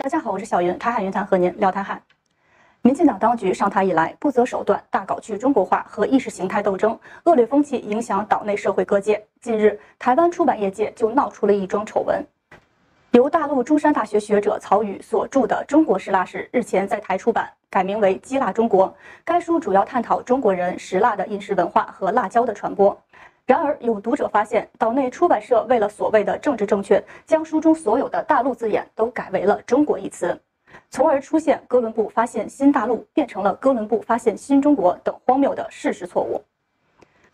大家好，我是小云，台海云谈和您聊台海。民进党当局上台以来，不择手段，大搞去中国化和意识形态斗争，恶劣风气影响岛内社会各界。近日，台湾出版业界就闹出了一桩丑闻。由大陆中山大学学者曹宇所著的《中国食辣史》日前在台出版，改名为《鸡辣中国》。该书主要探讨中国人食辣的饮食文化和辣椒的传播。然而，有读者发现，岛内出版社为了所谓的政治正确，将书中所有的大陆字眼都改为了“中国”一词。从而出现哥伦布发现新大陆变成了哥伦布发现新中国等荒谬的事实错误。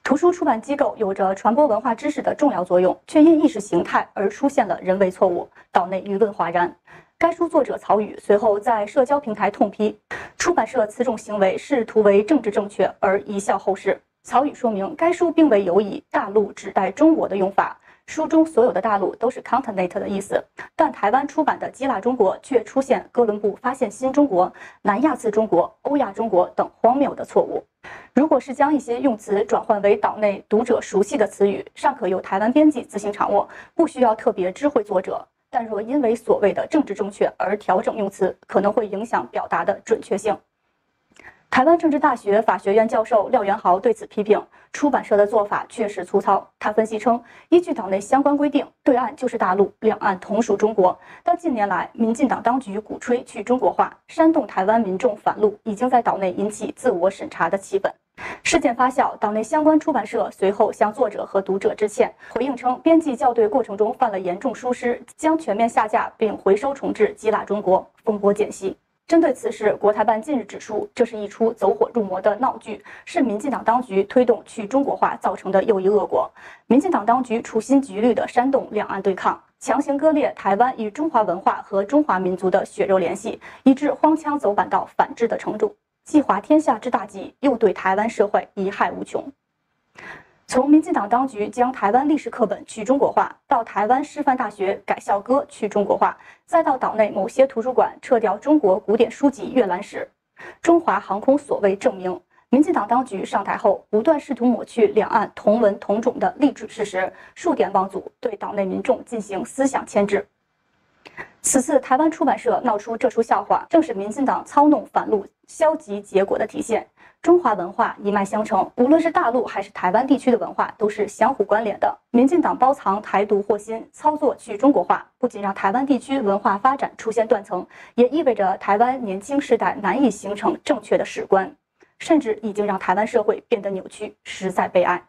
图书出版机构有着传播文化知识的重要作用，却因意识形态而出现了人为错误，岛内舆论哗然。该书作者曹宇随后在社交平台痛批出版社此种行为试图为政治正确而贻笑后世。曹宇说明，该书并未有以“大陆”指代中国的用法。书中所有的大陆都是 continent 的意思，但台湾出版的《基腊中国》却出现哥伦布发现新中国、南亚次中国、欧亚中国等荒谬的错误。如果是将一些用词转换为岛内读者熟悉的词语，尚可由台湾编辑自行掌握，不需要特别知会作者。但若因为所谓的政治正确而调整用词，可能会影响表达的准确性。台湾政治大学法学院教授廖元豪对此批评出版社的做法确实粗糙。他分析称，依据岛内相关规定，对岸就是大陆，两岸同属中国。但近年来，民进党当局鼓吹去中国化，煽动台湾民众反陆，已经在岛内引起自我审查的气氛。事件发酵，岛内相关出版社随后向作者和读者致歉，回应称编辑校对过程中犯了严重疏失，将全面下架并回收重制《基拉中国》，风波渐息。针对此事，国台办近日指出，这是一出走火入魔的闹剧，是民进党当局推动去中国化造成的又一恶果。民进党当局处心积虑地煽动两岸对抗，强行割裂台湾与中华文化和中华民族的血肉联系，以致荒腔走板到反制的程度，既滑天下之大稽，又对台湾社会贻害无穷。从民进党当局将台湾历史课本去中国化，到台湾师范大学改校歌去中国化，再到岛内某些图书馆撤掉中国古典书籍阅览室，中华航空所谓证明，民进党当局上台后不断试图抹去两岸同文同种的历史事实，数典忘祖，对岛内民众进行思想牵制。此次台湾出版社闹出这出笑话，正是民进党操弄反陆消极结果的体现。中华文化一脉相承，无论是大陆还是台湾地区的文化都是相互关联的。民进党包藏台独祸心，操作去中国化，不仅让台湾地区文化发展出现断层，也意味着台湾年轻世代难以形成正确的史观，甚至已经让台湾社会变得扭曲，实在悲哀。